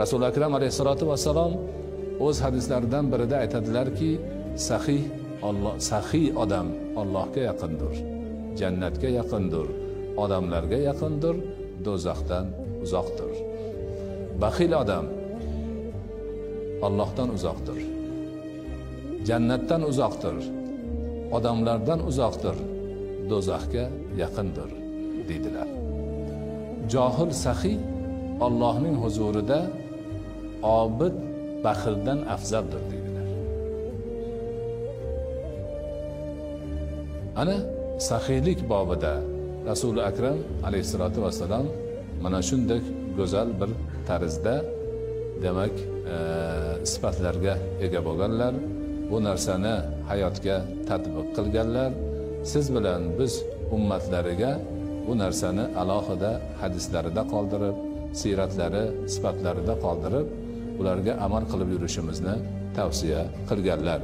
rasuli akram alayhissalotu vassalom o'z hadislaridan birida aytadilarki sahih olloh sahiy odam ollohga yaqindir jannatga yaqindir odamlarga yaqindir do'zaxdan uzoqdir. Baxil odam ollohdan uzoqdir jannatdan uzoqdir odamlardan uzoqdir do'zaxga yaqindir deydilar. Johil sahiy ollohning huzurida obid baxildan afzaldir deydilar. Ana saxiylik bobida rasuli akram alayhissalotu vassalom mana shunday go'zal bir tarzda demak e, sifatlarga ega bo'lganlar bu narsani hayotga tatbiq qilganlar. Siz bilan biz ummatlariga bu narsani alohida hadislarida qoldirib siyratlari sifatlarida qoldirib ularga amal qilib yurishimizni tavsiya qilganlar.